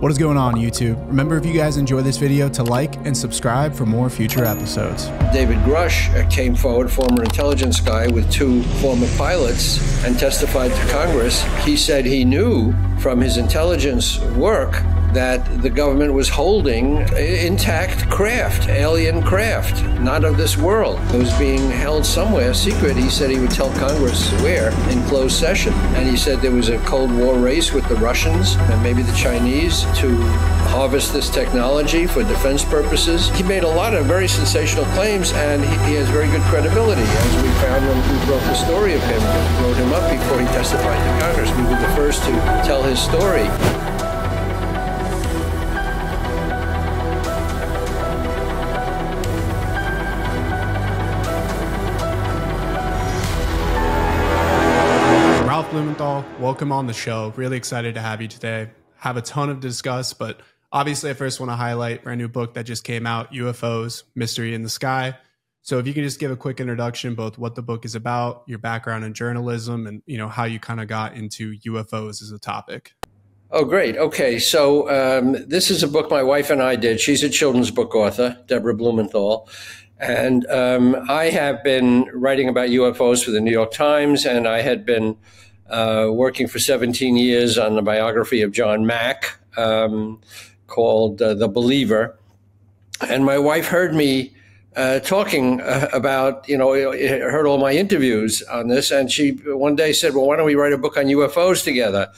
What is going on YouTube? Remember if you guys enjoy this video to like and subscribe for more future episodes. David Grusch came forward, former intelligence guy with two former pilots, and testified to Congress. He said he knew from his intelligence work that the government was holding intact craft, alien craft, not of this world. It was being held somewhere secret. He said he would tell Congress where in closed session. And he said there was a Cold War race with the Russians and maybe the Chinese to harvest this technology for defense purposes. He made a lot of very sensational claims and he, he has very good credibility. As we found when we wrote the story of him, wrote him up before he testified to Congress. We were the first to tell his story. Welcome on the show. Really excited to have you today. Have a ton of discuss, but obviously I first want to highlight brand new book that just came out, UFOs, Mystery in the Sky. So if you can just give a quick introduction, both what the book is about, your background in journalism, and you know how you kind of got into UFOs as a topic. Oh, great. Okay, so um, this is a book my wife and I did. She's a children's book author, Deborah Blumenthal. And um, I have been writing about UFOs for the New York Times, and I had been uh, working for 17 years on the biography of John Mack um, called uh, The Believer. And my wife heard me uh, talking uh, about, you know, heard all my interviews on this, and she one day said, Well, why don't we write a book on UFOs together?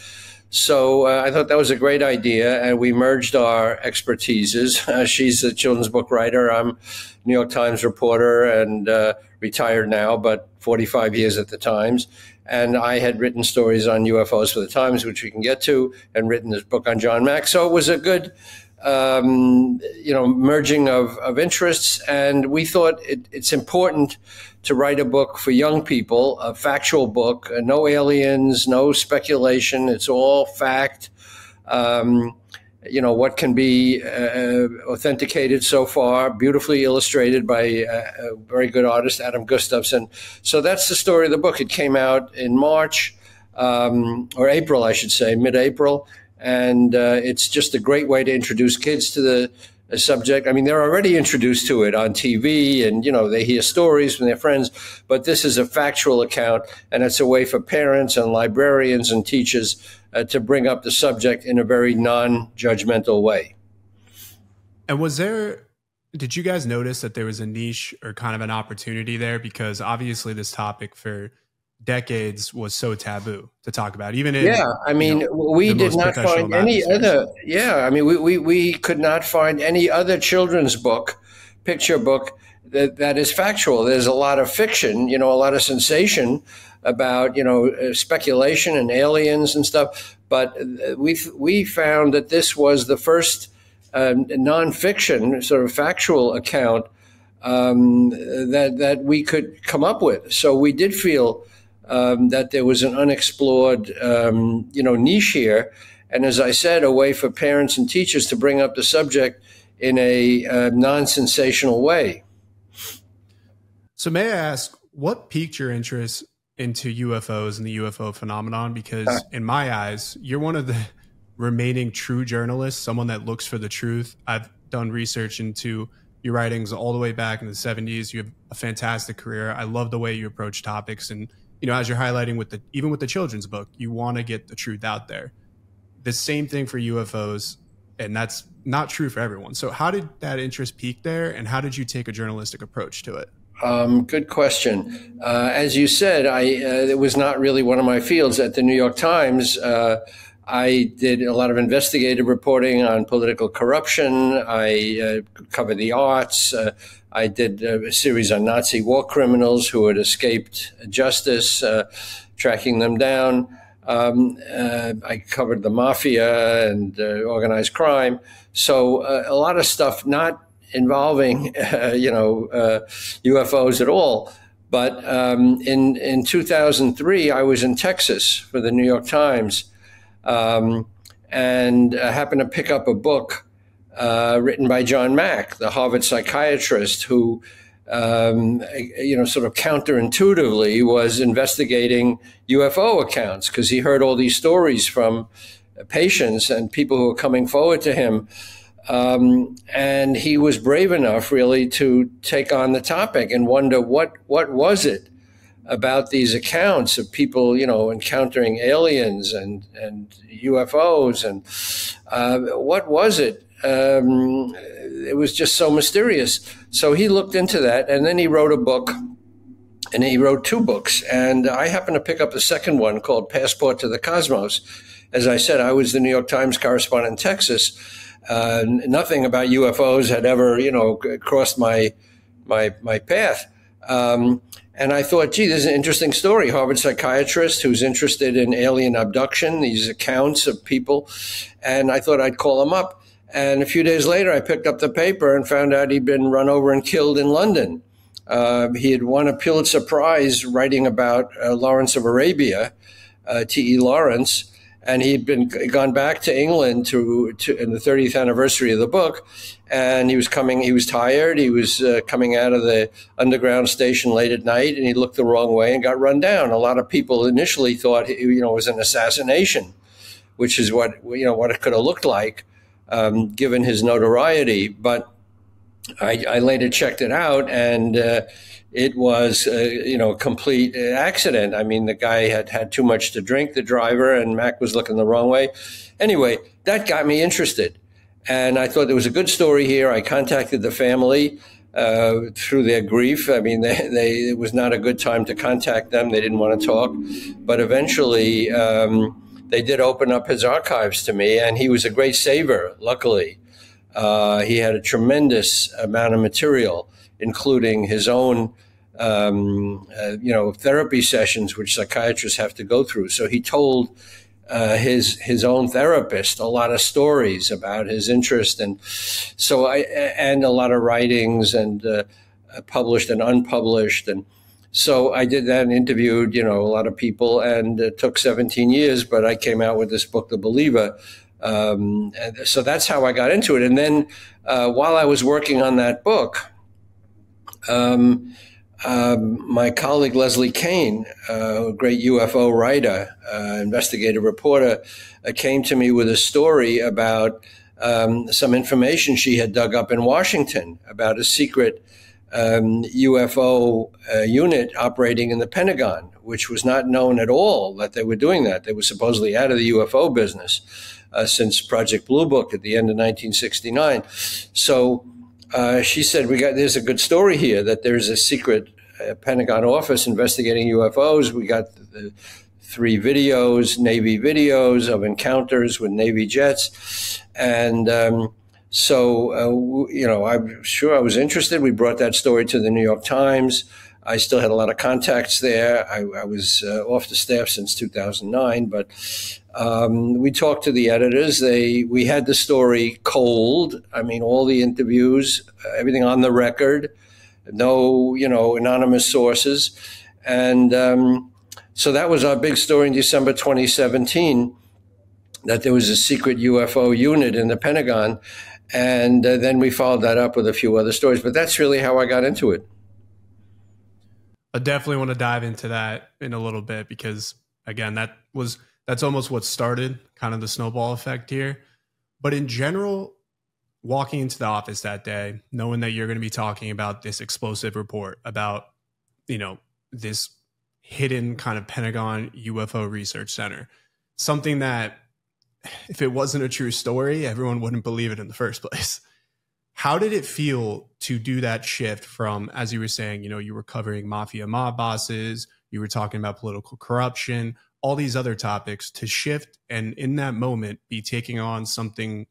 So uh, I thought that was a great idea, and we merged our expertises. Uh, she's a children's book writer. I'm New York Times reporter and uh, retired now, but 45 years at the Times. And I had written stories on UFOs for the Times, which we can get to, and written this book on John Mack. So it was a good, um, you know, merging of, of interests. And we thought it, it's important to write a book for young people, a factual book, uh, no aliens, no speculation. It's all fact. Um, you know what can be uh, authenticated so far, beautifully illustrated by a, a very good artist, Adam Gustafson. So that's the story of the book. It came out in March um, or April, I should say, mid-April, and uh, it's just a great way to introduce kids to the a subject. I mean, they're already introduced to it on TV and, you know, they hear stories from their friends, but this is a factual account and it's a way for parents and librarians and teachers uh, to bring up the subject in a very non judgmental way. And was there, did you guys notice that there was a niche or kind of an opportunity there? Because obviously, this topic for decades was so taboo to talk about even in, yeah i mean you know, we did not find any other yeah i mean we, we, we could not find any other children's book picture book that, that is factual there's a lot of fiction you know a lot of sensation about you know uh, speculation and aliens and stuff but we we found that this was the first uh, nonfiction sort of factual account um, that that we could come up with so we did feel um, that there was an unexplored, um, you know, niche here. And as I said, a way for parents and teachers to bring up the subject in a uh, non-sensational way. So, may I ask, what piqued your interest into UFOs and the UFO phenomenon? Because uh, in my eyes, you're one of the remaining true journalists, someone that looks for the truth. I've done research into your writings all the way back in the 70s. You have a fantastic career. I love the way you approach topics and you know, as you're highlighting with the even with the children's book, you want to get the truth out there. The same thing for UFOs, and that's not true for everyone. So, how did that interest peak there, and how did you take a journalistic approach to it? Um, good question. Uh, as you said, I uh, it was not really one of my fields at the New York Times. Uh, I did a lot of investigative reporting on political corruption. I uh, covered the arts. Uh, I did a series on Nazi war criminals who had escaped justice, uh, tracking them down. Um, uh, I covered the mafia and uh, organized crime. So uh, a lot of stuff not involving, you know, UFOs at all. But um, in in 2003, I was in Texas for the New York Times um, and I happened to pick up a book uh, written by John Mack, the Harvard psychiatrist who, um, you know, sort of counterintuitively was investigating UFO accounts because he heard all these stories from patients and people who were coming forward to him. Um, and he was brave enough, really, to take on the topic and wonder what what was it about these accounts of people, you know, encountering aliens and and UFOs, and uh, what was it? Um, it was just so mysterious. So he looked into that, and then he wrote a book. And he wrote two books, and I happened to pick up the second one called Passport to the Cosmos. As I said, I was the New York Times correspondent in Texas. Uh, nothing about UFOs had ever, you know, crossed my my my path. Um, and I thought, gee, this is an interesting story. Harvard psychiatrist who's interested in alien abduction, these accounts of people. And I thought I'd call him up. And a few days later, I picked up the paper and found out he'd been run over and killed in London. Uh, he had won a Pulitzer Prize writing about uh, Lawrence of Arabia, uh, T.E. Lawrence and he'd been gone back to England to, to in the 30th anniversary of the book, and he was coming. He was tired. He was uh, coming out of the underground station late at night, and he looked the wrong way and got run down. A lot of people initially thought you know it was an assassination, which is what you know what it could have looked like, um, given his notoriety. But I, I, later checked it out, and. Uh, it was uh, you know a complete accident. I mean, the guy had had too much to drink, the driver, and Mack was looking the wrong way. Anyway, that got me interested, and I thought there was a good story here. I contacted the family uh, through their grief. I mean, they, they, it was not a good time to contact them. They didn't want to talk, but eventually. Um, they did open up his archives to me, and he was a great saver, luckily. Uh, he had a tremendous amount of material including his own, um, uh, you know, therapy sessions, which psychiatrists have to go through. So he told uh, his his own therapist a lot of stories about his interest, and so I and a lot of writings and uh, published and unpublished, and so I did that and interviewed you know a lot of people, and it took 17 years, but I came out with this book, The Believer. Um, so that's how I got into it, and then uh, while I was working on that book um, um, my colleague Leslie Kean, uh, a great UFO writer, uh, investigative reporter, uh, came to me with a story about um, some information she had dug up in Washington about a secret um, UFO uh, unit operating in the Pentagon, which was not known at all that they were doing that. They were supposedly out of the UFO business uh, since Project Blue Book at the end of 1969. So uh, she said, "We got there's a good story here that there's a secret uh, Pentagon office investigating UFOs. We got the, the three videos, Navy videos of encounters with Navy jets, and." Um, so, uh, you know, I'm sure I was interested. We brought that story to the New York Times. I still had a lot of contacts there. I, I was uh, off the staff since 2009, but um, we talked to the editors. They we had the story cold. I mean, all the interviews, everything on the record, no you know anonymous sources, and um, so that was our big story in December 2017. That there was a secret UFO unit in the Pentagon, and uh, then we followed that up with a few other stories. But that's really how I got into it. I definitely want to dive into that in a little bit because again, that was that's almost what started kind of the snowball effect here. But in general, walking into the office that day, knowing that you're going to be talking about this explosive report about, you know, this hidden kind of Pentagon UFO research center, something that if it wasn't a true story, everyone wouldn't believe it in the first place. How did it feel to do that shift from, as you were saying, you know, you were covering mafia mob bosses, you were talking about political corruption, all these other topics to shift and in that moment be taking on something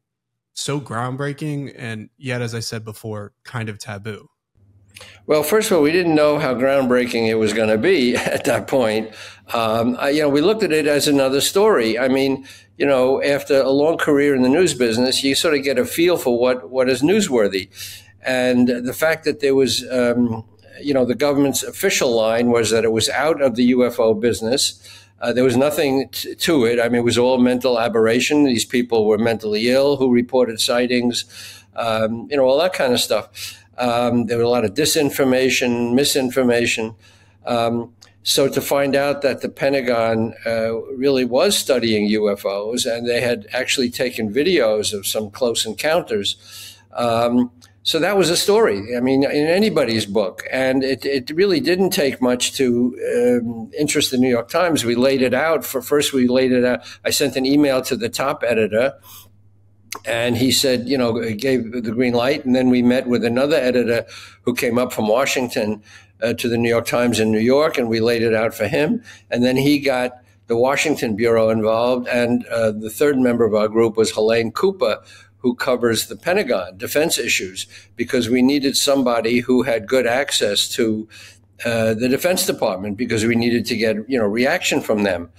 so groundbreaking and yet as i said before kind of taboo well, first of all, we didn't know how groundbreaking it was going to be at that point. Um, I, you know, we looked at it as another story. I mean, you know, after a long career in the news business, you sort of get a feel for what what is newsworthy, and the fact that there was, um, you know, the government's official line was that it was out of the UFO business. Uh, there was nothing t- to it. I mean, it was all mental aberration. These people were mentally ill who reported sightings, um, you know, all that kind of stuff. Um, there was a lot of disinformation, misinformation. Um, so to find out that the Pentagon uh, really was studying UFOs and they had actually taken videos of some close encounters. Um, so that was a story. I mean, in anybody's book, and it, it really didn't take much to um, interest the New York Times. We laid it out for first. We laid it out. I sent an email to the top editor, and he said, you know, gave the green light. And then we met with another editor who came up from Washington uh, to the New York Times in New York, and we laid it out for him. And then he got the Washington bureau involved, and uh, the third member of our group was Helene Cooper who covers the Pentagon defense issues because we needed somebody who had good access to uh, the Defense Department because we needed to get you know reaction from them.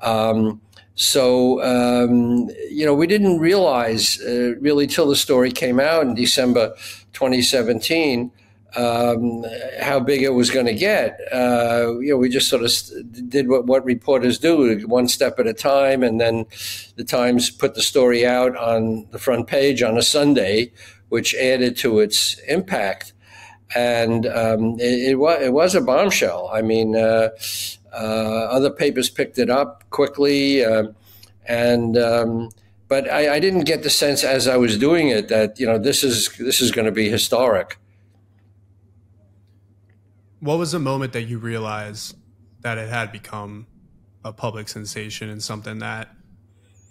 Um, so um, you know we didn't realize uh, really till the story came out in December 2017 um, how big it was going to get. Uh, you know, we just sort of did what, what reporters do, one step at a time, and then the Times put the story out on the front page on a Sunday, which added to its impact. And um, it, it, was it was a bombshell. I mean, uh, uh, other papers picked it up quickly, uh, and um, but I, I didn't get the sense as I was doing it that you know this is this is going to be historic. What was the moment that you realized that it had become a public sensation and something that,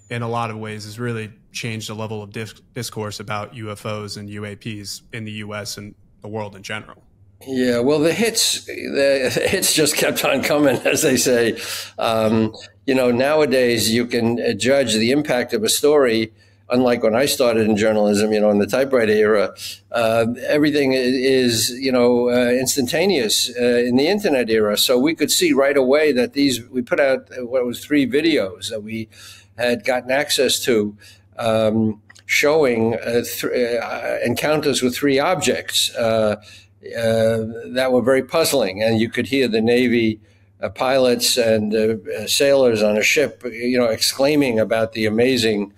in a lot of ways, has really changed the level of disc- discourse about UFOs and UAPs in the U.S. and the world in general? Yeah, well, the hits, the hits just kept on coming, as they say. Um, you know, nowadays you can judge the impact of a story unlike when I started in journalism, you know, in the typewriter era, uh, everything is, you know, uh, instantaneous uh, in the internet era. So we could see right away that these, we put out what was three videos that we had gotten access to. Um, showing uh, uh, encounters with three objects uh, that were very puzzling, and you could hear the Navy pilots and sailors on a ship, you know, exclaiming about the amazing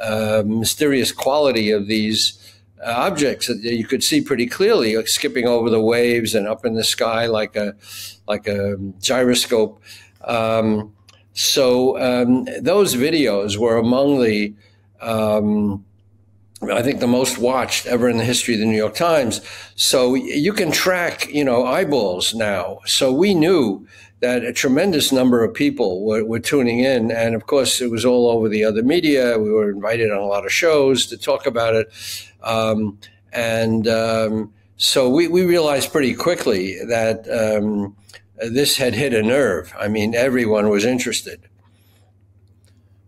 uh, mysterious quality of these uh, objects that you could see pretty clearly, like skipping over the waves and up in the sky like a like a gyroscope. Um, so um, those videos were among the um, I think the most watched ever in the history of the New York Times. So you can track, you know, eyeballs now. So we knew that a tremendous number of people were, were, tuning in. And of course, it was all over the other media. We were invited on a lot of shows to talk about it. Um, and um, so we, we, realized pretty quickly that um, this had hit a nerve. I mean, everyone was interested.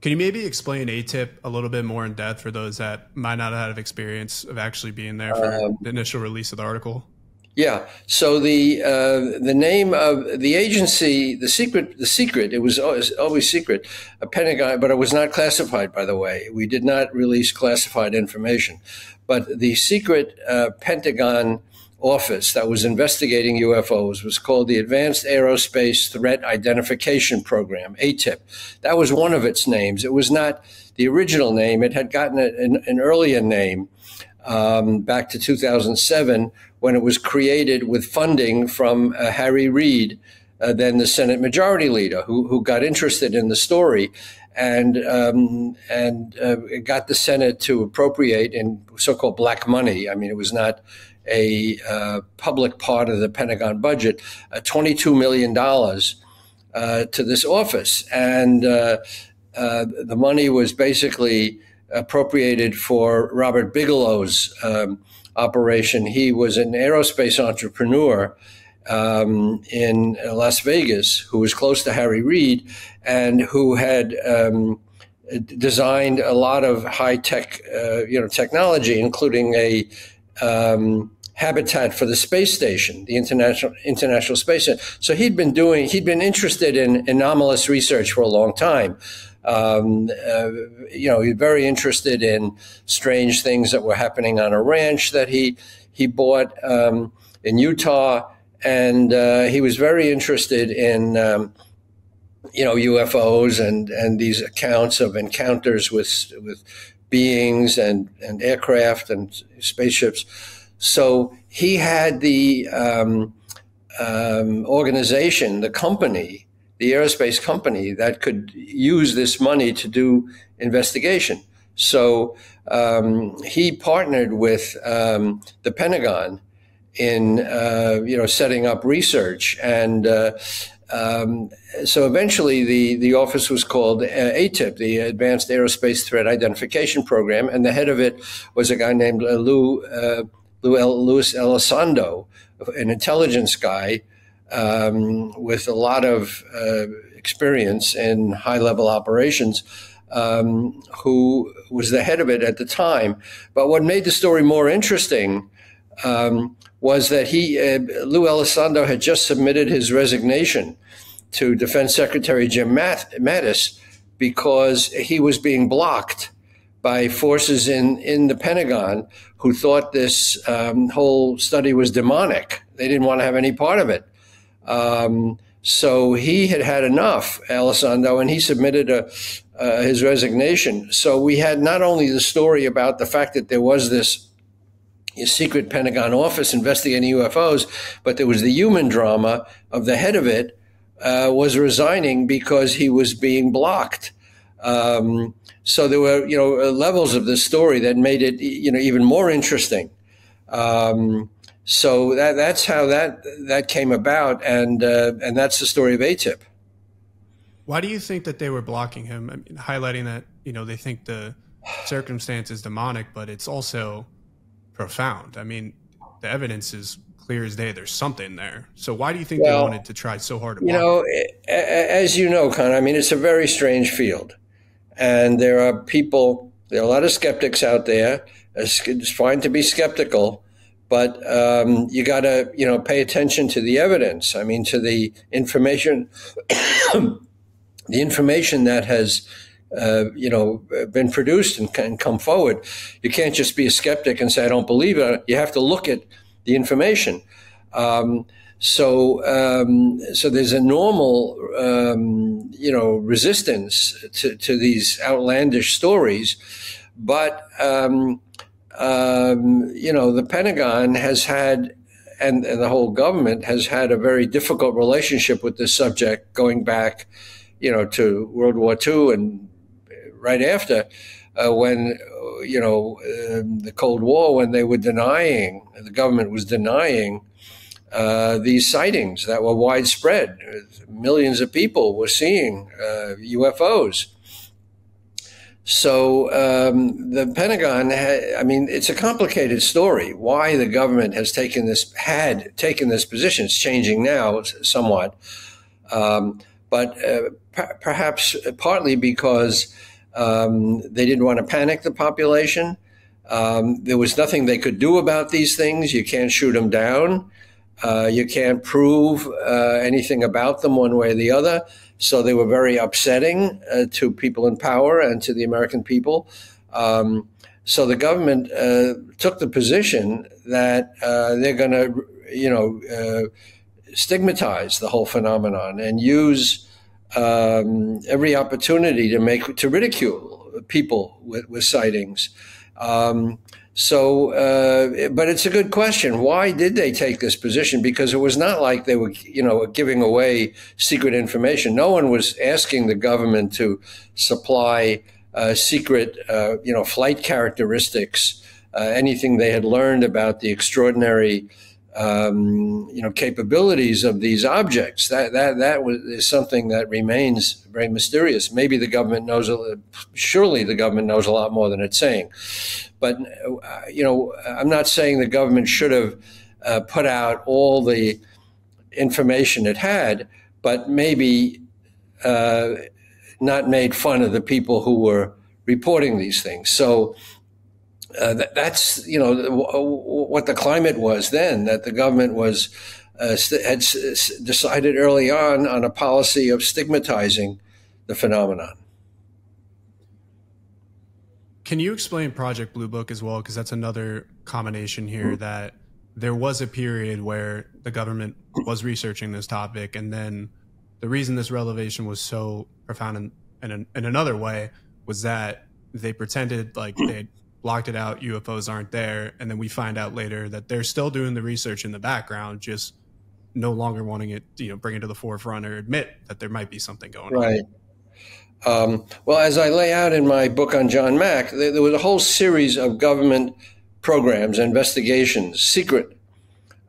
Can you maybe explain AATIP a little bit more in depth for those that might not have had experience of actually being there for um, the initial release of the article? Yeah. So the uh, the name of the agency, the secret, the secret. It was always, always secret, a Pentagon, but it was not classified. By the way, we did not release classified information, but the secret uh, Pentagon office that was investigating UFOs was called the Advanced Aerospace Threat Identification Program, AATIP. That was one of its names. It was not the original name. It had gotten an, an earlier name um, back to 2007 when it was created with funding from uh, Harry Reid, uh, then the Senate Majority Leader, who, who got interested in the story and um, and uh, got the Senate to appropriate in so-called black money. I mean, it was not a uh, public part of the Pentagon budget, uh, $22 million uh, to this office. And the money was basically appropriated for Robert Bigelow's um, operation. He was an aerospace entrepreneur um, in Las Vegas who was close to Harry Reid and who had um, designed a lot of high tech, uh, you know, technology, including a um, habitat for the space station, the international international space. Station. So he'd been doing, he'd been interested in anomalous research for a long time. Um, uh, you know, he's very interested in strange things that were happening on a ranch that he he bought um, in Utah, and uh, he was very interested in um, you know UFOs and and these accounts of encounters with with beings and and aircraft and spaceships. So he had the um, um, organization, the company, the aerospace company that could use this money to do investigation. So um, he partnered with um, the Pentagon in uh, you know setting up research, and uh, um, so eventually the the office was called ATIP, the Advanced Aerospace Threat Identification Program, and the head of it was a guy named uh, Lou uh, Lou El- Luis Elizondo, an intelligence guy um, with a lot of uh, experience in high level operations um, who was the head of it at the time. But what made the story more interesting um, was that he, uh, Lou Elizondo, had just submitted his resignation to Defense Secretary Jim Mattis because he was being blocked by forces in, in the Pentagon who thought this um, whole study was demonic. They didn't want to have any part of it. Um, so he had had enough, Elizondo, and he submitted a, uh, his resignation. So we had not only the story about the fact that there was this secret Pentagon office investigating UFOs, but there was the human drama of the head of it uh, was resigning because he was being blocked. Um, so there were, you know, levels of the story that made it, you know, even more interesting. Um, so that, that's how that that came about, and uh, and that's the story of AATIP. Why do you think that they were blocking him? I mean, highlighting that you know they think the circumstance is demonic, but it's also profound. I mean, the evidence is clear as day. There's something there. So why do you think well, they wanted to try so hard to? You know, as you know, Con. I mean, it's a very strange field, and there are people. There are a lot of skeptics out there. It's fine to be skeptical, but um, you got to you know pay attention to the evidence. I mean, to the information, the information that has. Uh, you know, been produced and, and come forward. You can't just be a skeptic and say I don't believe it. You have to look at the information. Um, so, um, so there's a normal, um, you know, resistance to, to, these outlandish stories, but um, um, you know, the Pentagon has had, and, and, the whole government has had a very difficult relationship with this subject going back, you know, to World War II and right after, uh, when, you know, uh, the Cold War, when they were denying, the government was denying uh, these sightings that were widespread. Millions of people were seeing UFOs. So um, the Pentagon, ha- I mean, it's a complicated story. Why the government has taken this, had taken this position, it's changing now somewhat, um, but uh, p- perhaps partly because um, they didn't want to panic the population. Um, there was nothing they could do about these things. You can't shoot them down. Uh, you can't prove uh, anything about them one way or the other. So they were very upsetting uh, to people in power and to the American people. Um, so the government uh, took the position that uh, they're going to, you know, uh, stigmatize the whole phenomenon and use um, every opportunity to make to ridicule people with, with sightings. Um, so, uh, but it's a good question. Why did they take this position? Because it was not like they were, you know, giving away secret information. No one was asking the government to supply uh, secret, uh, you know, flight characteristics, uh, anything they had learned about the extraordinary, um, you know, capabilities of these objects. That that that was, is something that remains very mysterious. Maybe the government knows. Surely the government knows a lot more than it's saying. But, uh, you know, I'm not saying the government should have uh, put out all the information it had, but maybe uh, not made fun of the people who were reporting these things. So uh, that, that's, you know, what the climate was then, that the government was. Uh, had decided early on on a policy of stigmatizing the phenomenon. Can you explain Project Blue Book as well? Because that's another combination here mm-hmm. that there was a period where the government was researching this topic, and then the reason this revelation was so profound in, in, in another way was that they pretended like they blocked it out, UFOs aren't there, and then we find out later that they're still doing the research in the background, just no longer wanting it, you know, bring it to the forefront or admit that there might be something going right. on. Right. Um, well, as I lay out in my book on John Mack, there, there, was a whole series of government programs, investigations, secret,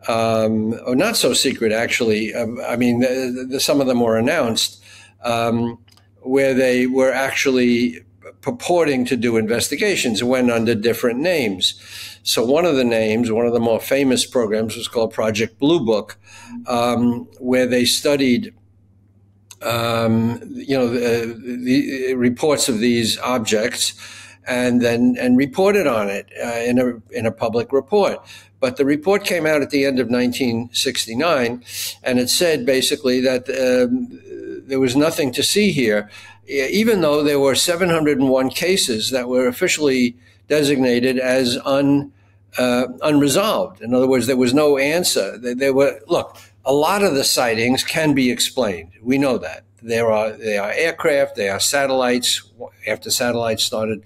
um, or not so secret, actually. Um, I mean, the, the, some of them were announced, um, where they were actually purporting to do investigations, went under different names. So one of the names, one of the more famous programs, was called Project Blue Book, um, where they studied um, you know, the, the, reports of these objects and then and reported on it uh, in a in a public report. But the report came out at the end of 1969, and it said basically that um, there was nothing to see here, even though there were 701 cases that were officially designated as un, uh, unresolved. In other words, there was no answer. There were look a lot of the sightings can be explained. We know that. There are they are aircraft, they are satellites. After satellites started,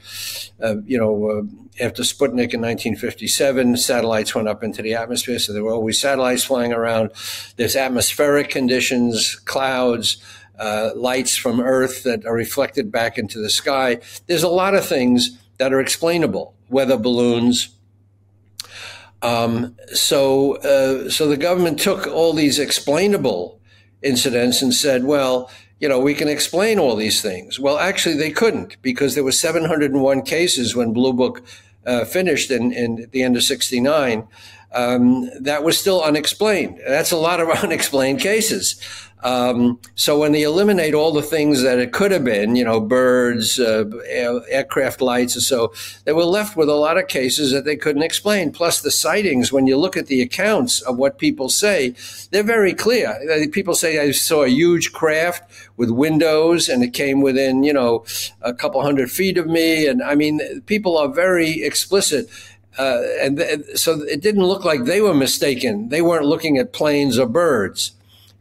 uh, you know, uh, after Sputnik in 1957, satellites went up into the atmosphere, so there were always satellites flying around. There's atmospheric conditions, clouds, uh, lights from Earth that are reflected back into the sky. There's a lot of things that are explainable. Weather balloons, um, so, uh, so the government took all these explainable incidents and said, well, you know, we can explain all these things. Well, actually, they couldn't because there were 701 cases when Blue Book uh, finished in, in at the end of 69. Um, that was still unexplained. That's a lot of unexplained cases. Um, so when they eliminate all the things that it could have been, you know, birds, uh, aircraft lights, and so they were left with a lot of cases that they couldn't explain. Plus the sightings, when you look at the accounts of what people say, they're very clear. People say I saw a huge craft with windows and it came within, you know, a couple hundred feet of me. And I mean, people are very explicit. Uh, and th- so it didn't look like they were mistaken. They weren't looking at planes or birds.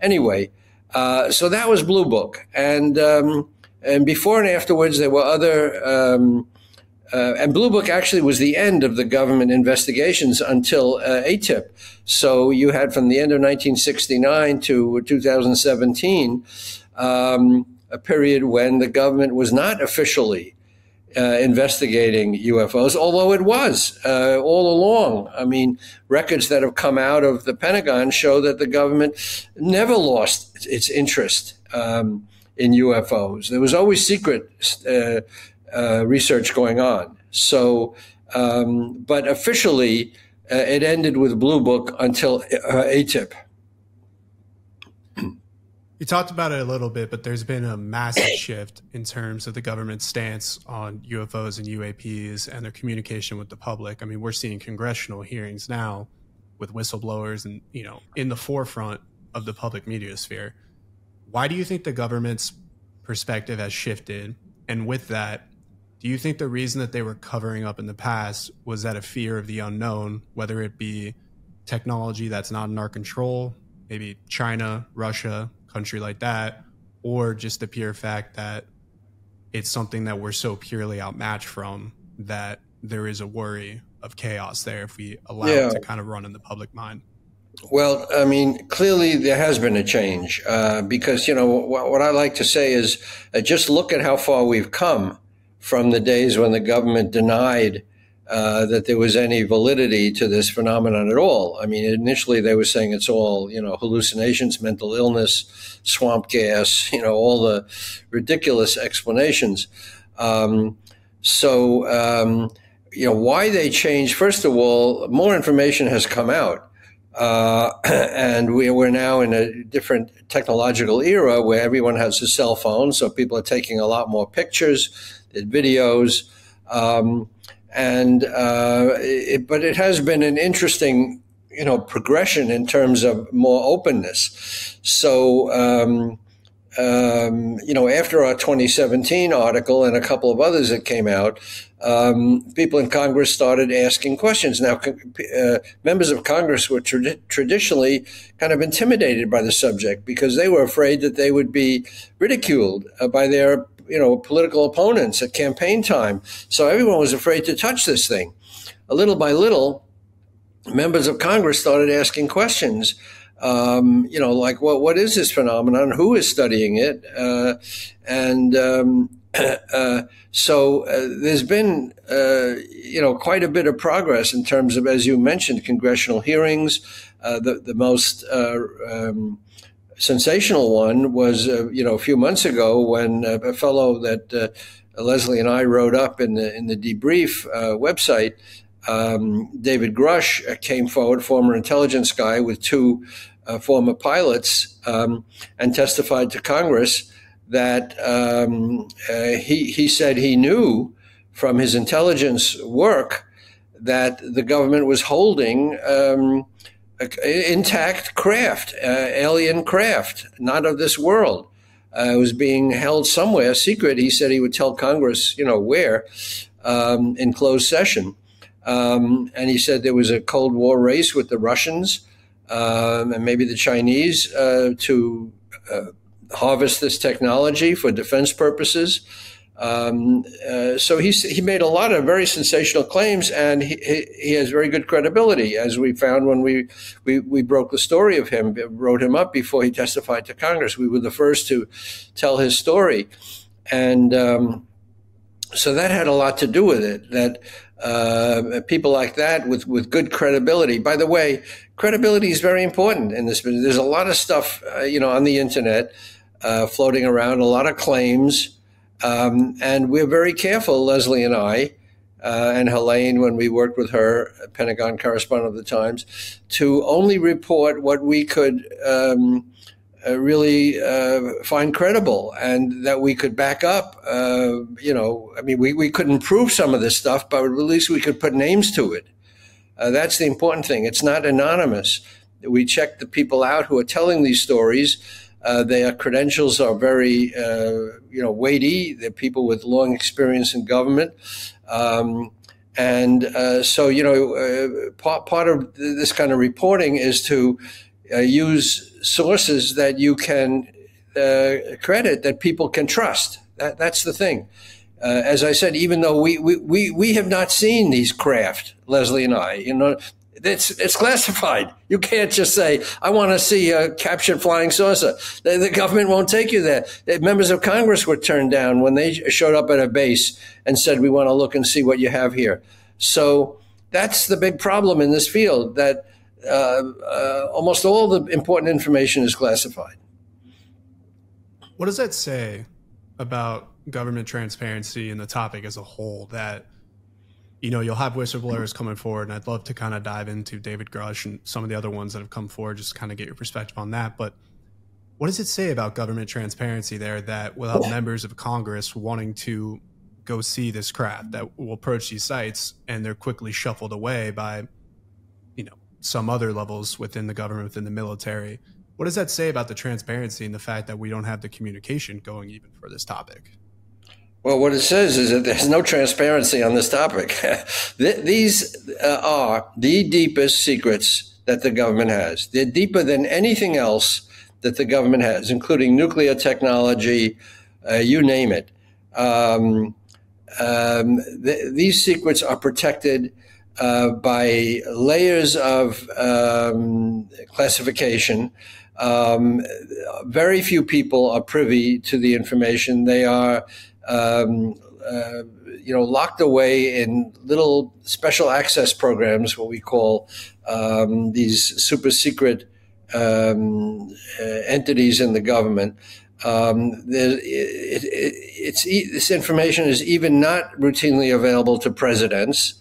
Anyway, uh, so that was Blue Book, and um, and before and afterwards there were other. Um, uh, and Blue Book actually was the end of the government investigations until uh, AATIP. So you had from the end of 1969 to 2017 um, a period when the government was not officially uh, investigating UFOs, although it was uh, all along. I mean, records that have come out of the Pentagon show that the government never lost its interest um, in UFOs. There was always secret uh, uh research going on. So, um, but officially, uh, it ended with Blue Book until uh, AATIP. You talked about it a little bit, but there's been a massive shift in terms of the government's stance on UFOs and UAPs and their communication with the public. I mean, we're seeing congressional hearings now with whistleblowers and, you know, in the forefront of the public media sphere. Why do you think the government's perspective has shifted? And with that, do you think the reason that they were covering up in the past was that a fear of the unknown, whether it be technology that's not in our control, maybe China, Russia, country like that, or just the pure fact that it's something that we're so purely outmatched from that there is a worry of chaos there if we allow yeah. it to kind of run in the public mind. Well, I mean, clearly there has been a change uh, because, you know, what, what, I like to say is uh, just look at how far we've come from the days when the government denied uh, that there was any validity to this phenomenon at all. I mean, initially they were saying it's all, you know, hallucinations, mental illness, swamp gas, you know, all the ridiculous explanations. Um, so, um, you know, why they changed, first of all, more information has come out. Uh, and we, are now in a different technological era where everyone has a cell phone, so people are taking a lot more pictures, videos. Um, and uh, it, but it has been an interesting you know progression in terms of more openness. So um, um, you know after our 2017 article and a couple of others that came out um, people in congress started asking questions. Now uh, members of congress were tra- traditionally kind of intimidated by the subject because they were afraid that they would be ridiculed uh, by their you know, political opponents at campaign time. So everyone was afraid to touch this thing. A little by little, members of Congress started asking questions. Um, you know, like what what is this phenomenon? Who is studying it? Uh, and um, uh, so uh, there's been uh, you know quite a bit of progress in terms of, as you mentioned, congressional hearings. Uh, the the most uh, um, sensational one was you know a few months ago when a fellow that Leslie and I wrote up in the in the debrief website um, David Grusch came forward, former intelligence guy with two uh, former pilots, um, and testified to Congress that um, uh, he, he said he knew from his intelligence work that the government was holding um, intact craft, alien craft, not of this world. Uh, was being held somewhere secret. He said he would tell Congress, you know, where um, in closed session. Um, and he said there was a Cold War race with the Russians um, and maybe the Chinese uh, to uh, harvest this technology for defense purposes. Um, uh, so he, he made a lot of very sensational claims, and he, he has very good credibility, as we found when we, we, we broke the story of him, wrote him up before he testified to Congress. We were the first to tell his story. And um, so that had a lot to do with it, that uh, people like that with, with good credibility. By the way, credibility is very important in this. There's a lot of stuff, uh, you know, on the internet uh, floating around, a lot of claims. Um, and we're very careful, Leslie and I, uh, and Helene, when we worked with her, Pentagon correspondent of the Times, to only report what we could um, uh, really uh, find credible and that we could back up. Uh, you know, I mean, we, we couldn't prove some of this stuff, but at least we could put names to it. Uh, that's the important thing. It's not anonymous. We check the people out who are telling these stories. Uh, their credentials are very, uh, you know, weighty. They're people with long experience in government. Um, and so, you know, part, part of this kind of reporting is to use sources that you can uh, credit that people can trust. That, that's the thing. Uh, as I said, even though we, we, we, we have not seen these craft, Leslie and I, you know, it's it's classified. You can't just say, "I want to see a captured flying saucer." The, the, government won't take you there. The members of Congress were turned down when they showed up at a base and said, "We want to look and see what you have here." So that's the big problem in this field. That uh, uh, almost all the important information is classified. What does that say about government transparency and the topic as a whole? That you know you'll have whistleblowers coming forward, and I'd love to kind of dive into David Grusch and some of the other ones that have come forward, just kind of get your perspective on that. But what does it say about government transparency there that without members of Congress wanting to go see this craft that will approach these sites and they're quickly shuffled away by you know, some other levels within the government, within the military. What does that say about the transparency and the fact that we don't have the communication going even for this topic? Well, what it says is that there's no transparency on this topic. These uh, are the deepest secrets that the government has. They're deeper than anything else that the government has, including nuclear technology, uh, you name it. Um, um, th- these secrets are protected uh, by layers of um, classification. Um, very few people are privy to the information. They are, um, uh, you know, locked away in little special access programs, what we call um, these super secret um, uh, entities in the government. Um, it, it, it's, this information is even not routinely available to presidents.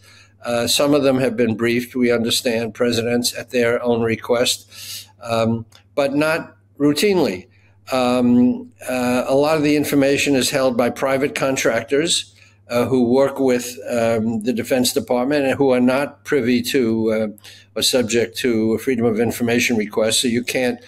Uh, some of them have been briefed, we understand, presidents at their own request, um, but not routinely. Um, uh, a lot of the information is held by private contractors uh, who work with um, the Defense Department and who are not privy to uh, or subject to a freedom of information requests. So you can't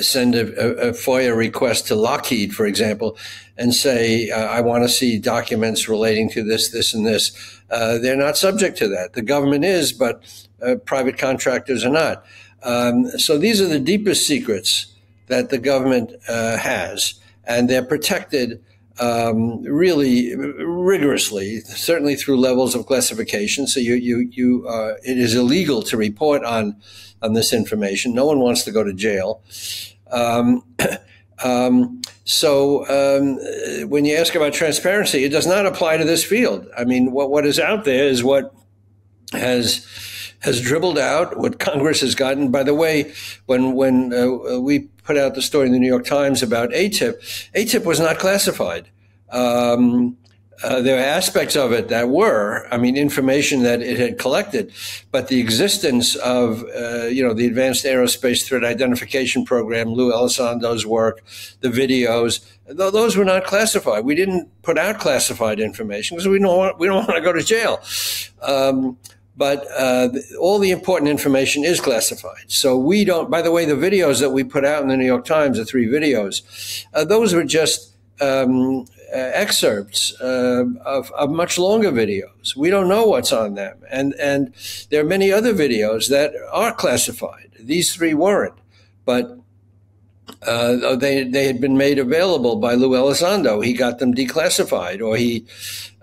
send a, a, FOIA request to Lockheed, for example, and say, uh, I want to see documents relating to this, this, and this. Uh, they're not subject to that. The government is, but uh, private contractors are not. Um, so these are the deepest secrets that the government uh, has, and they're protected um, really rigorously, certainly through levels of classification. So you, you, you, uh, it is illegal to report on, on this information. No one wants to go to jail. Um, um, so um, when you ask about transparency, it does not apply to this field. I mean, what, what is out there is what has has dribbled out, what Congress has gotten. By the way, when when uh, we put out the story in the New York Times about AATIP, AATIP was not classified. Um, uh, there are aspects of it that were, I mean, information that it had collected, but the existence of, uh, you know, the Advanced Aerospace Threat Identification Program, Lou Elizondo work, the videos, th- those were not classified. We didn't put out classified information because we don't want, we don't want to go to jail. Um, but uh, all the important information is classified. So we don't. By the way, the videos that we put out in the New York Times, the three videos, uh, those were just um, uh, excerpts uh, of, of, much longer videos. We don't know what's on them, and and there are many other videos that are classified. These three weren't, but uh, they they had been made available by Lou Elizondo. He got them declassified, or he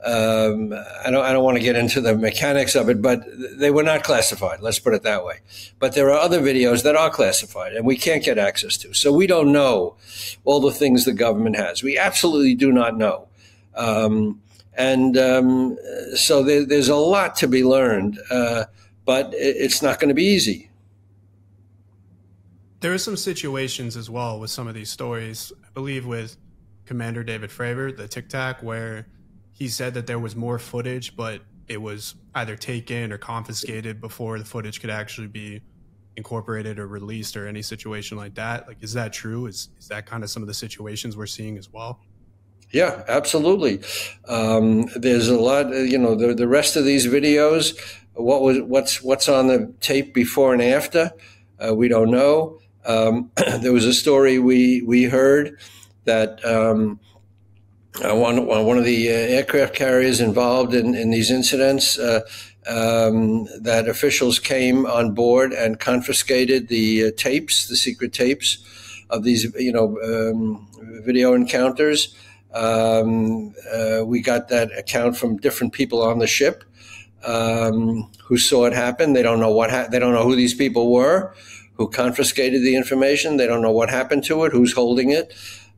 um, I don't, I don't want to get into the mechanics of it, but they were not classified. Let's put it that way. But there are other videos that are classified and we can't get access to. So we don't know all the things the government has. We absolutely do not know. Um, and um, so there, there's a lot to be learned, uh, but it's not going to be easy. There are some situations as well with some of these stories. I believe with Commander David Fravor, the Tic Tac, where he said that there was more footage, but it was either taken or confiscated before the footage could actually be incorporated or released or any situation like that. Like, is that true? Is is that kind of some of the situations we're seeing as well? Yeah, absolutely. Um, there's a lot. You know, the the rest of these videos, what was what's what's on the tape before and after, uh, we don't know. Um, there was a story we we heard that. Um, uh, one, one of the uh, aircraft carriers involved in, in these incidents uh, um, that officials came on board and confiscated the uh, tapes, the secret tapes of these, you know, um, video encounters. Um, uh, we got that account from different people on the ship um, who saw it happen. They don't know what ha- they don't know who these people were who confiscated the information. They don't know what happened to it, who's holding it.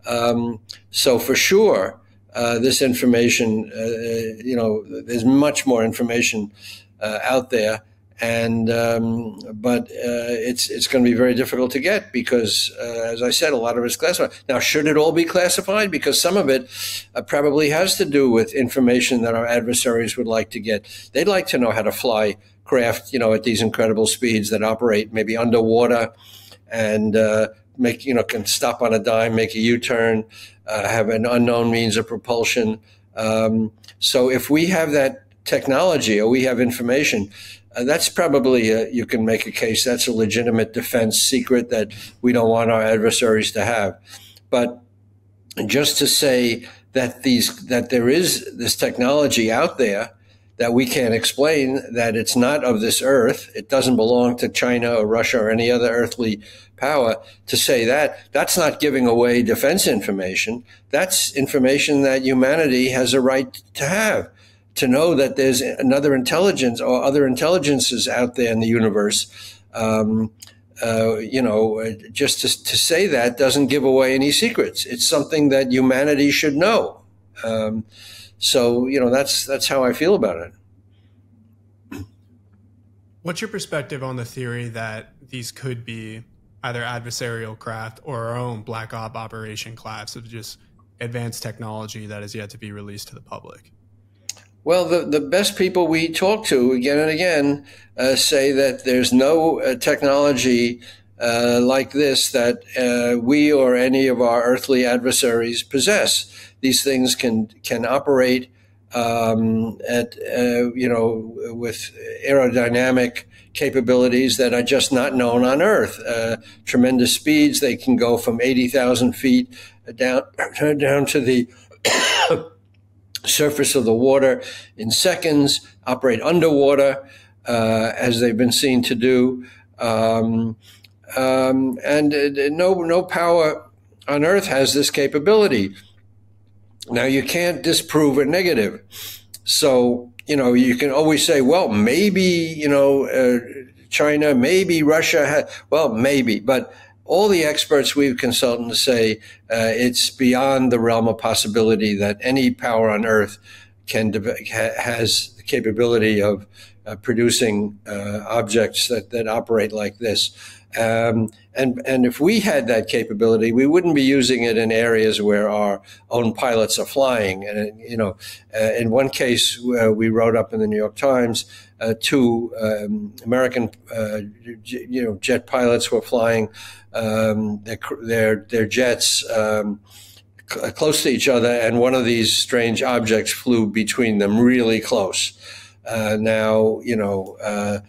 Um, so for sure, uh, this information, uh, uh, you know, there's much more information uh, out there, and um, but uh, it's it's going to be very difficult to get because, as I said, a lot of it's classified. Now, should it all be classified? Because some of it probably has to do with information that our adversaries would like to get. They'd like to know how to fly craft, you know, at these incredible speeds that operate maybe underwater and make you know can stop on a dime, make a U-turn uh, have an unknown means of propulsion. Um, so if we have that technology or we have information, uh, that's probably a, you can make a case that's a legitimate defense secret that we don't want our adversaries to have. But just to say that these that there is this technology out there that we can't explain that it's not of this earth, it doesn't belong to China or Russia or any other earthly power to say that, that's not giving away defense information. That's information that humanity has a right to have. To know that there's another intelligence or other intelligences out there in the universe. Um, uh, you know, just to, to, say that doesn't give away any secrets. It's something that humanity should know. Um, so, you know, that's that's how I feel about it. What's your perspective on the theory that these could be either adversarial craft or our own black op operation class of just advanced technology that is yet to be released to the public? Well, the, the best people we talk to again and again uh, say that there's no uh, technology uh, like this that uh, we or any of our earthly adversaries possess. These things can can operate um, at uh, you know with aerodynamic capabilities that are just not known on Earth. Uh, tremendous speeds. They can go from 80,000 feet down, down to the surface of the water in seconds, operate underwater, uh, as they've been seen to do. Um, um, and uh, no, no power on Earth has this capability. Now, you can't disprove a negative. So, you know, you can always say, well, maybe, you know, uh, China, maybe Russia, well, maybe, but all the experts we've consulted say uh, it's beyond the realm of possibility that any power on earth can ha- has the capability of uh, producing uh, objects that, that operate like this. Um, and and if we had that capability, we wouldn't be using it in areas where our own pilots are flying. And you know, uh, in one case, uh, we wrote up in the New York Times, two um, American, uh, you know, jet pilots were flying um, their, their, their jets. Um, close to each other, and one of these strange objects flew between them really close. Uh, now, you know, uh,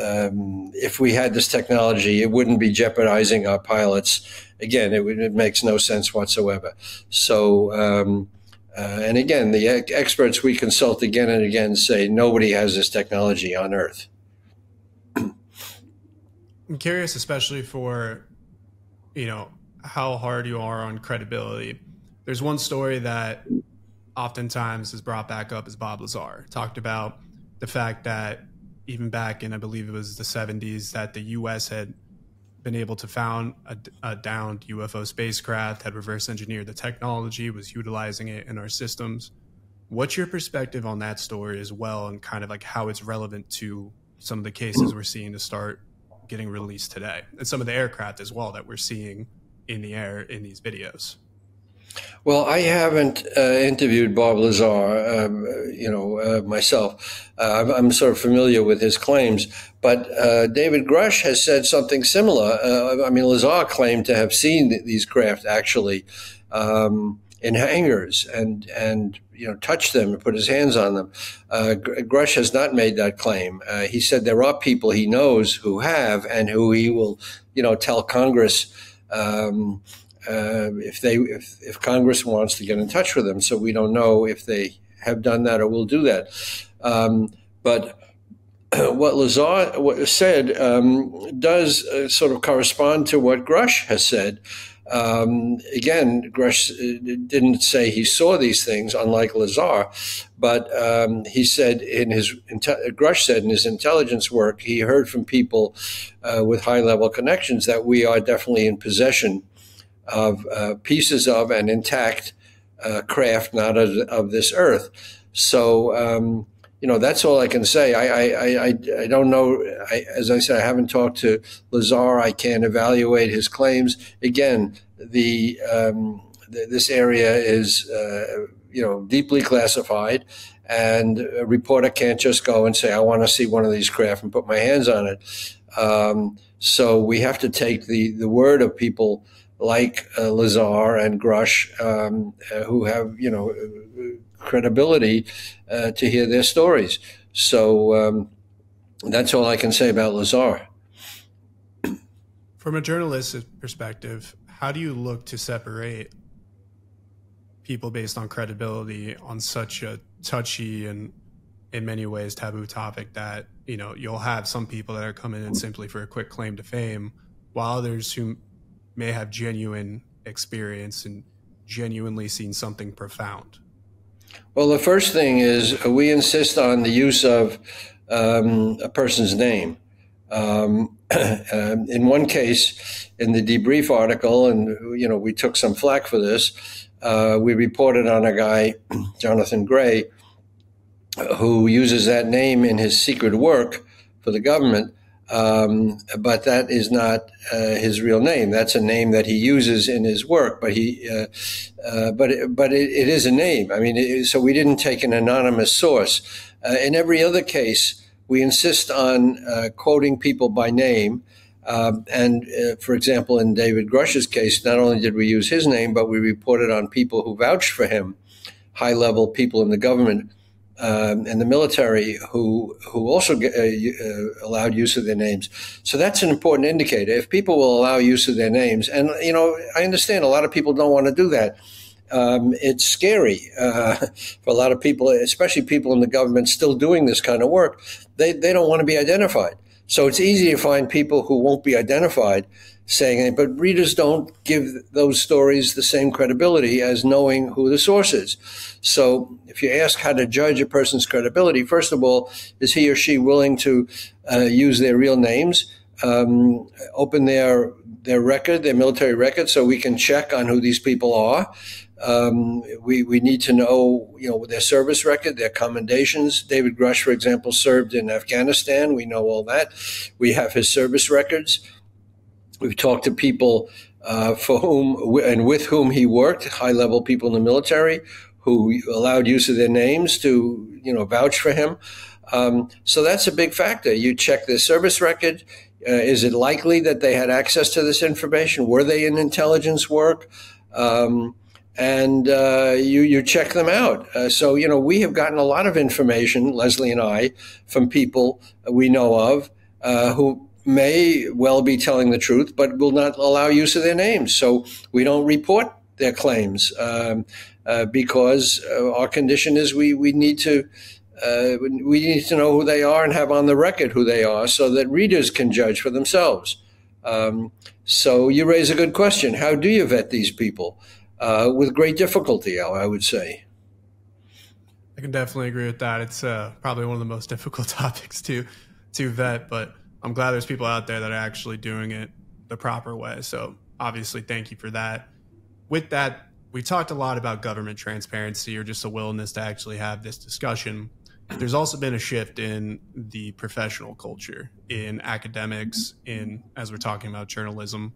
um, if we had this technology, it wouldn't be jeopardizing our pilots. Again, it, it makes no sense whatsoever. So, um, uh, and again, the experts we consult again and again say nobody has this technology on Earth. I'm curious, especially for, you know, how hard you are on credibility. There's one story that oftentimes is brought back up as Bob Lazar talked about the fact that even back in I believe it was the 70s that the U.S. had been able to found a, a, downed UFO spacecraft, had reverse engineered the technology, was utilizing it in our systems. What's your perspective on that story as well, and kind of like how it's relevant to some of the cases we're seeing to start getting released today, and some of the aircraft as well that we're seeing in the air in these videos? Well, I haven't uh, interviewed Bob Lazar, um, you know, uh, myself. Uh, I'm sort of familiar with his claims, but uh, David Grusch has said something similar. Uh, I mean, Lazar claimed to have seen these craft actually um, in hangars and and you know touched them and put his hands on them. Uh, Grusch has not made that claim. he said there are people he knows who have and who he will, you know, tell Congress. Um, uh, if they if, if Congress wants to get in touch with them. So we don't know if they have done that or will do that. Um, but what Lazar said um, does uh, sort of correspond to what Grusch has said. Um, again, Grusch uh, didn't say he saw these things, unlike Lazar, but um, he said in his Grusch said in his intelligence work he heard from people uh, with high level connections that we are definitely in possession of uh, pieces of an intact uh, craft, not of, of, this earth. So, um, you know, that's all I can say. I, I, I, I don't know. I, as I said, I haven't talked to Lazar. I can't evaluate his claims. Again, the, um, th- this area is, uh, you know, deeply classified. And a reporter can't just go and say, I want to see one of these craft and put my hands on it. Um, so we have to take the, the word of people like uh, Lazar and Grusch, um, uh, who have you know credibility uh, to hear their stories. So um, that's all I can say about Lazar. From a journalistic perspective, how do you look to separate people based on credibility on such a touchy and in many ways taboo topic that you know you'll have some people that are coming in simply for a quick claim to fame while others who may have genuine experience and genuinely seen something profound? Well, the first thing is uh, we insist on the use of um, a person's name. Um, um, in one case, in the debrief article, and you know we took some flack for this. Uh, we reported on a guy, Jonathan Grey, who uses that name in his secret work for the government, um, but that is not uh, his real name. That's a name that he uses in his work. But he, uh, uh, but but it, it is a name. I mean, it, so we didn't take an anonymous source. Uh, in every other case, we insist on uh, quoting people by name. Um, and uh, for example, in David Grusch's case, not only did we use his name, but we reported on people who vouched for him, high level people in the government um, and the military who who also get, uh, uh, allowed use of their names. So that's an important indicator. If people will allow use of their names, and you know, I understand a lot of people don't want to do that. Um, it's scary uh, for a lot of people, especially people in the government still doing this kind of work. They they don't want to be identified. So it's easy to find people who won't be identified saying it, but readers don't give those stories the same credibility as knowing who the source is. So if you ask how to judge a person's credibility, first of all, is he or she willing to uh, use their real names, um, open their their record, their military record, so we can check on who these people are. Um, we, we need to know, you know, their service record, their commendations. David Grusch, for example, served in Afghanistan. We know all that. We have his service records. We've talked to people uh, for whom and with whom he worked, high level people in the military who allowed use of their names to, you know, vouch for him. Um, so that's a big factor. You check their service record. Uh, is it likely that they had access to this information? Were they in intelligence work? Um, and uh, you you check them out. Uh, so you know we have gotten a lot of information, Leslie and I, from people we know of uh, who may well be telling the truth, but will not allow use of their names. So we don't report their claims um, uh, because uh, our condition is we we need to. Uh, we need to know who they are and have on the record who they are so that readers can judge for themselves. Um, so you raise a good question. How do you vet these people? Uh, with great difficulty, I would say. I can definitely agree with that. It's uh, probably one of the most difficult topics to to vet, but I'm glad there's people out there that are actually doing it the proper way. So obviously, thank you for that. With that, we talked a lot about government transparency or just a willingness to actually have this discussion. There's also been a shift in the professional culture, in academics, in as we're talking about journalism.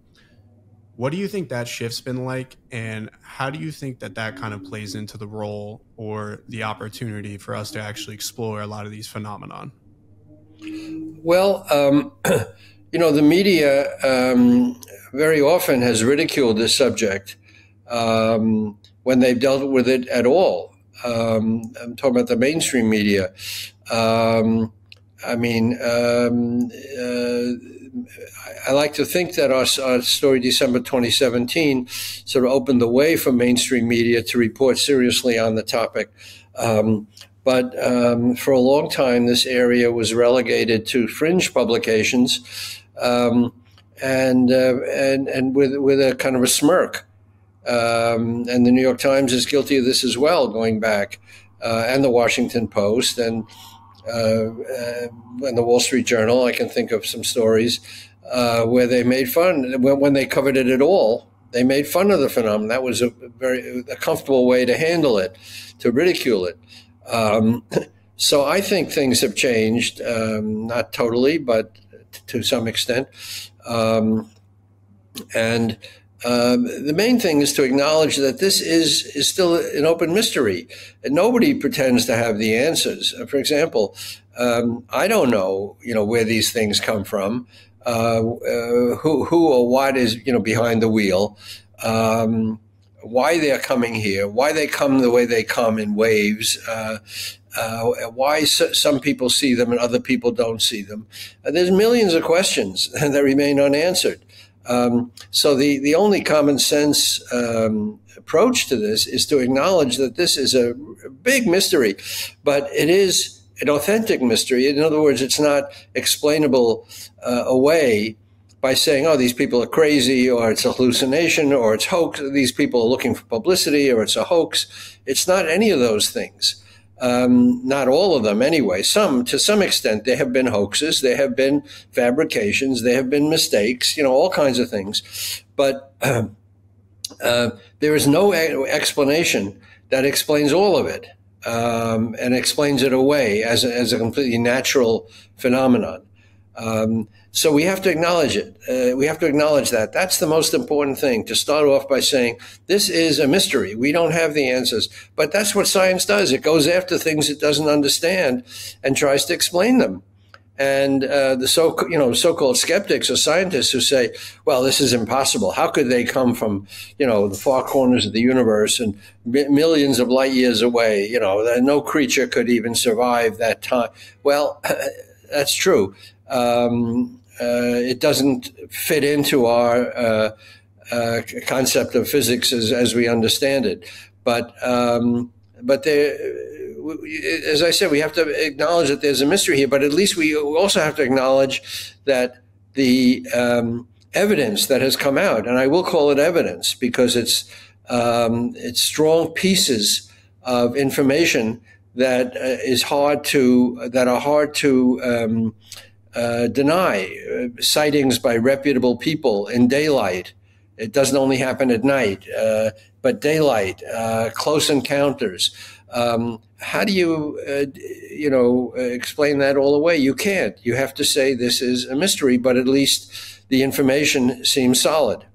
What do you think that shift's been like, and how do you think that that kind of plays into the role or the opportunity for us to actually explore a lot of these phenomenon? Well, um, you know, the media um, very often has ridiculed this subject um, when they've dealt with it at all. Um, I'm talking about the mainstream media. Um, I mean, um, uh, I like to think that our, our, story, December 2017, sort of opened the way for mainstream media to report seriously on the topic. Um, but um, for a long time, this area was relegated to fringe publications, um, and uh, and and with with a kind of a smirk. Um, and the New York Times is guilty of this as well, going back, uh, and the Washington Post and uh, uh and the Wall Street Journal. I can think of some stories uh, where they made fun when, when they covered it at all. They made fun of the phenomenon. That was a very a comfortable way to handle it, to ridicule it. Um, so I think things have changed, um, not totally, but to some extent. Um, and um, the main thing is to acknowledge that this is, is still an open mystery. And nobody pretends to have the answers. Uh, for example, um, I don't know, you know, where these things come from, uh, uh, who, who or what is, you know, behind the wheel. Um, why they're coming here, why they come the way they come in waves, uh, uh, why so, some people see them and other people don't see them. Uh, there's millions of questions that remain unanswered. Um, so the, the only common sense um, approach to this is to acknowledge that this is a big mystery, but it is an authentic mystery. In other words, it's not explainable uh, away by saying, oh, these people are crazy, or it's a hallucination, or it's hoax. These people are looking for publicity, or it's a hoax. It's not any of those things. Um, not all of them, anyway. Some, to some extent, there have been hoaxes, there have been fabrications, there have been mistakes, you know, all kinds of things. But uh, uh, there is no explanation that explains all of it um, and explains it away as a, as a completely natural phenomenon. Um, so we have to acknowledge it. Uh, we have to acknowledge that. That's the most important thing to start off by saying this is a mystery. We don't have the answers, but that's what science does. It goes after things it doesn't understand and tries to explain them. And uh, the so you know so-called skeptics or scientists who say, "Well, this is impossible. How could they come from you know the far corners of the universe and millions of light years away? You know, no creature could even survive that time." Well, that's true. Um, uh, it doesn't fit into our uh, uh, concept of physics as, as we understand it. But um, but there, as I said, we have to acknowledge that there's a mystery here. But at least we also have to acknowledge that the um, evidence that has come out, and I will call it evidence because it's um, it's strong pieces of information that uh, is hard to that are hard to um, uh, deny. Uh, sightings by reputable people in daylight. It doesn't only happen at night, uh, but daylight, uh, close encounters. Um, how do you, you know, explain that all away? You can't. You have to say this is a mystery, but at least the information seems solid.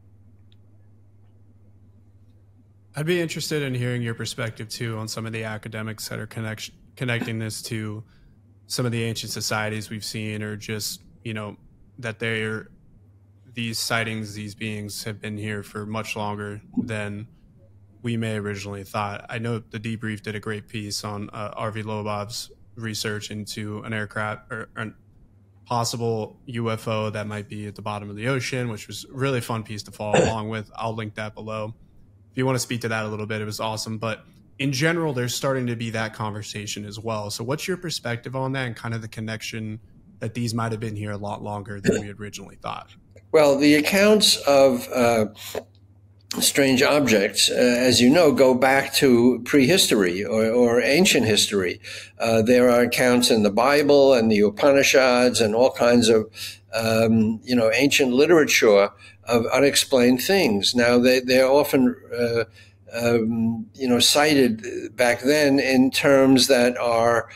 I'd be interested in hearing your perspective too on some of the academics that are connect- connecting this to some of the ancient societies we've seen, are just you know that they're these sightings, these beings have been here for much longer than we may originally thought. I know the debrief did a great piece on uh, Avi Lobov's research into an aircraft or, or possible UFO that might be at the bottom of the ocean, which was really fun piece to follow along with. I'll link that below. If you want to speak to that a little bit, it was awesome. But in general, there's starting to be that conversation as well. So, what's your perspective on that and kind of the connection that these might have been here a lot longer than we originally thought? Well, the accounts of uh, strange objects, uh, as you know, go back to prehistory or, or ancient history. Uh, there are accounts in the Bible and the Upanishads and all kinds of, um, you know, ancient literature of unexplained things. Now, they, they're often, uh, um, you know, cited back then in terms that are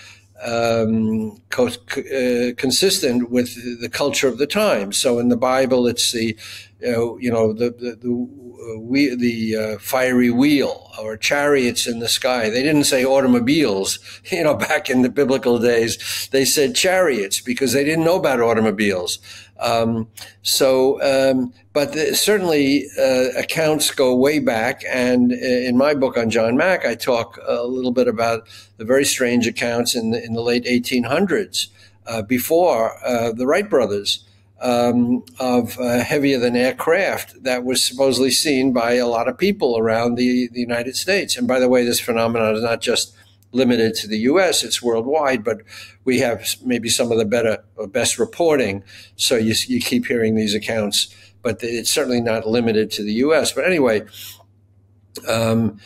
um, co- uh, consistent with the culture of the time. So in the Bible, it's the, you know, you know the, the, the we, the uh, fiery wheel or chariots in the sky. They didn't say automobiles, you know, back in the biblical days. They said chariots because they didn't know about automobiles. Um, so, um, but the, certainly uh, accounts go way back. And in my book on John Mack, I talk a little bit about the very strange accounts in the, in the late 1800s uh, before uh, the Wright brothers um, of uh, heavier than aircraft that was supposedly seen by a lot of people around the, the United States. And by the way, this phenomenon is not just limited to the U.S. It's worldwide, but we have maybe some of the better or best reporting. So you, you keep hearing these accounts, but it's certainly not limited to the U.S. But anyway, um,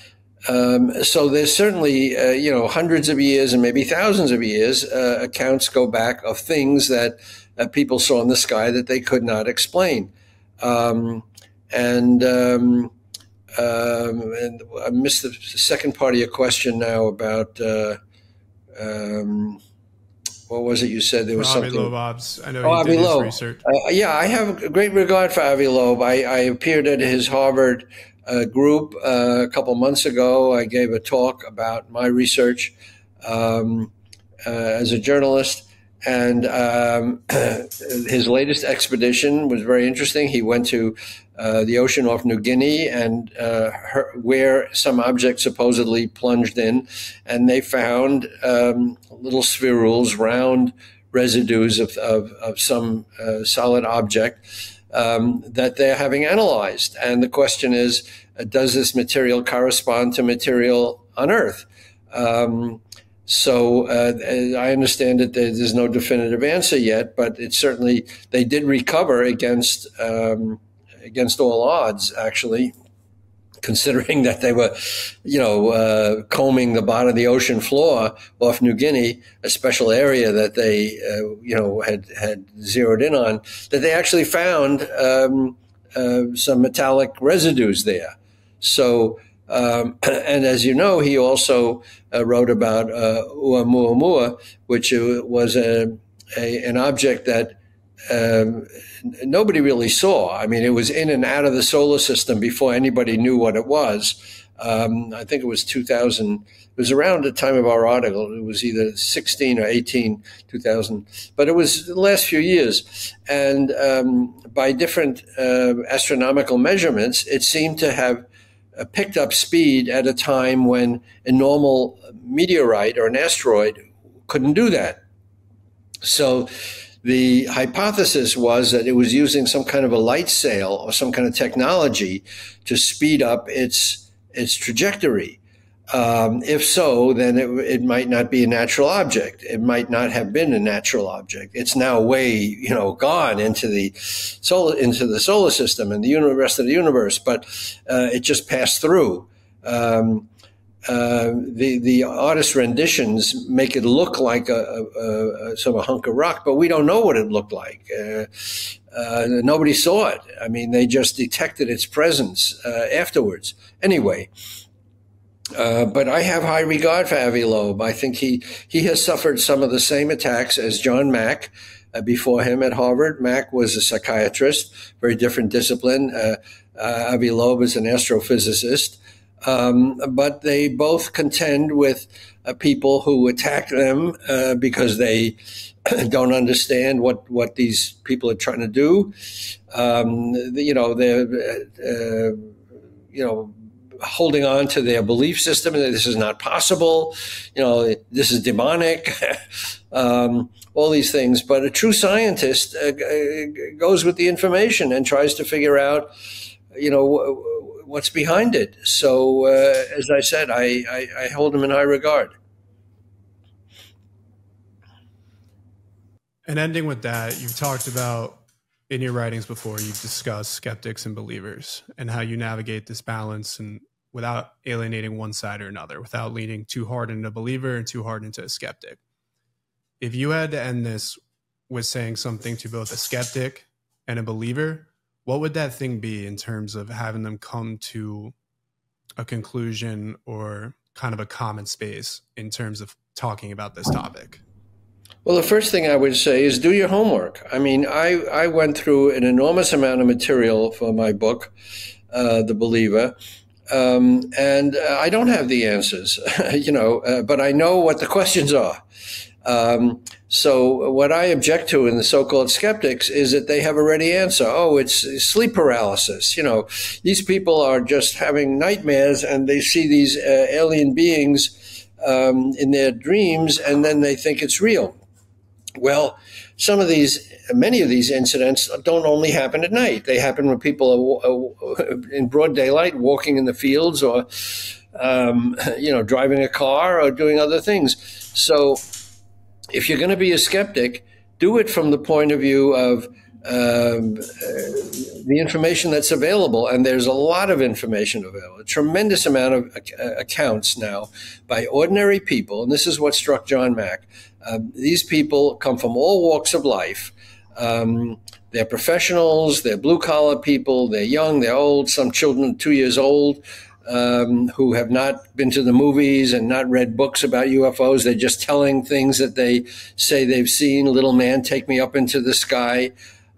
um, so there's certainly, uh, you know, hundreds of years and maybe thousands of years, uh, accounts go back of things that uh, people saw in the sky that they could not explain. Um, and, um, um, and I missed the second part of your question now about uh, um, what was it you said? There was Avi something. Lobov's. I know oh, Avi Loeb. research. Uh, yeah, I have a great regard for Avi Loeb. I, I appeared at his Harvard uh, group uh, a couple months ago. I gave a talk about my research um, uh, as a journalist. And um, his latest expedition was very interesting. He went to uh, the ocean off New Guinea and uh, her, where some object supposedly plunged in, and they found um, little spherules, round residues of, of, of some uh, solid object um, that they're having analyzed. And the question is, uh, does this material correspond to material on Earth? Um, so uh, I understand that there's no definitive answer yet, but it certainly they did recover against um, against all odds, actually, considering that they were, you know, uh, combing the bottom of the ocean floor off New Guinea, a special area that they, uh, you know, had had zeroed in on. That they actually found um, uh, some metallic residues there. So um, and as you know, he also uh, wrote about uh, Oumuamua, which uh, was a, a, an object that um, nobody really saw. I mean, it was in and out of the solar system before anybody knew what it was. Um, I think it was 2000. It was around the time of our article. It was either 16 or 18, 2000. But it was the last few years. And um, by different uh, astronomical measurements, it seemed to have uh, picked up speed at a time when a normal meteorite or an asteroid couldn't do that. So the hypothesis was that it was using some kind of a light sail or some kind of technology to speed up its its trajectory. Um, if so, then it, it, might not be a natural object. It might not have been a natural object. It's now way, you know, gone into the solar into the solar system and the rest of the universe. But uh, it just passed through. Um, uh, the the artist renditions make it look like a, a, a, sort of a hunk of rock, but we don't know what it looked like. Uh, uh, nobody saw it. I mean, they just detected its presence uh, afterwards. Anyway, uh, but I have high regard for Avi Loeb. I think he he has suffered some of the same attacks as John Mack. before him at Harvard, Mack was a psychiatrist, very different discipline. Avi Loeb is an astrophysicist. Um, but they both contend with uh, people who attack them uh, because they don't understand what, what these people are trying to do. Um, you know, they're, uh, you know, holding on to their belief system that this is not possible. You know, this is demonic. um, all these things. But a true scientist uh, goes with the information and tries to figure out, you know, what's behind it. So, uh, as I said, I, I, I hold him in high regard. And ending with that, you've talked about in your writings before, you've discussed skeptics and believers and how you navigate this balance and without alienating one side or another, without leaning too hard into a believer and too hard into a skeptic. If you had to end this with saying something to both a skeptic and a believer, what would that thing be in terms of having them come to a conclusion or kind of a common space in terms of talking about this topic? Well, the first thing I would say is do your homework. I mean, I, I went through an enormous amount of material for my book, uh, The Believer, um, and I don't have the answers, you know, uh, but I know what the questions are. Um, so what I object to in the so-called skeptics is that they have a ready answer. Oh, it's sleep paralysis. You know, these people are just having nightmares and they see these uh, alien beings um, in their dreams and then they think it's real. Well, some of these, many of these incidents don't only happen at night. They happen when people are in broad daylight walking in the fields or, um, you know, driving a car or doing other things. So if you're going to be a skeptic, do it from the point of view of um, uh, the information that's available, and there's a lot of information available, a tremendous amount of uh, accounts now by ordinary people, and this is what struck John Mack. Uh, these people come from all walks of life. Um, they're professionals, they're blue collar people, they're young, they're old, some children two years old um, who have not been to the movies and not read books about UFOs. They're just telling things that they say they've seen. Little man, take me up into the sky.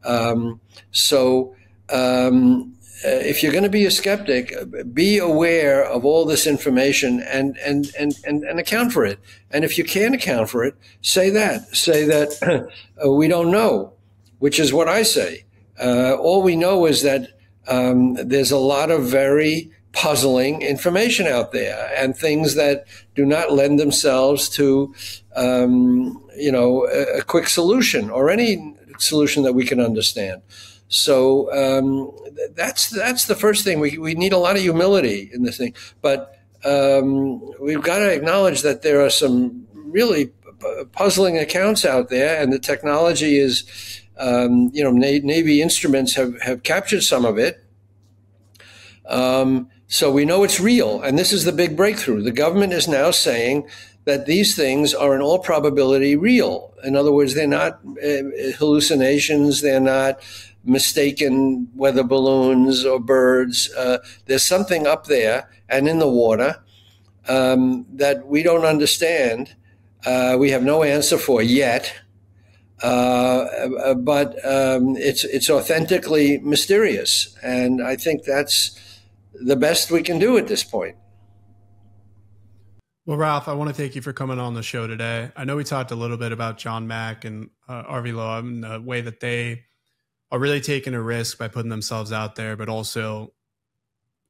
Um, so, um, uh, if you're going to be a skeptic, be aware of all this information and, and, and, and, and account for it. And if you can't account for it, say that. Say that uh, we don't know, which is what I say. Uh, all we know is that um, there's a lot of very puzzling information out there and things that do not lend themselves to, um, you know, a, a, quick solution or any solution that we can understand. So um, that's that's the first thing. We, we need a lot of humility in this thing, but um, we've got to acknowledge that there are some really puzzling accounts out there, and the technology is, um, you know, Navy instruments have have captured some of it. Um, so we know it's real. And this is the big breakthrough. The government is now saying that these things are in all probability real. In other words, they're not uh, hallucinations, they're not mistaken weather balloons or birds. Uh, there's something up there and in the water um, that we don't understand. Uh, we have no answer for yet. Uh, but um, it's it's authentically mysterious, and I think that's the best we can do at this point. Well, Ralph, I want to thank you for coming on the show today. I know we talked a little bit about John Mack and uh, Avi Loeb and the way that they are really taking a risk by putting themselves out there, but also,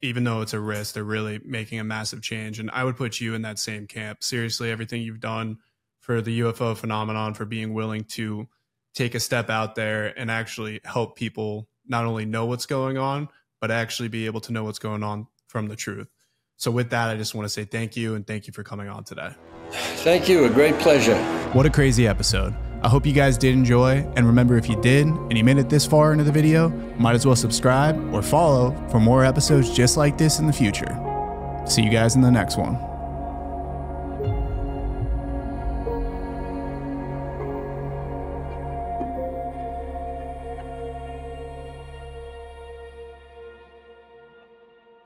even though it's a risk, they're really making a massive change. And I would put you in that same camp. Seriously, everything you've done for the UFO phenomenon, for being willing to take a step out there and actually help people not only know what's going on, but actually be able to know what's going on from the truth. So, with that, I just want to say thank you and thank you for coming on today. Thank you. A great pleasure. What a crazy episode. I hope you guys did enjoy. And remember, if you did and you made it this far into the video, might as well subscribe or follow for more episodes just like this in the future. See you guys in the next one.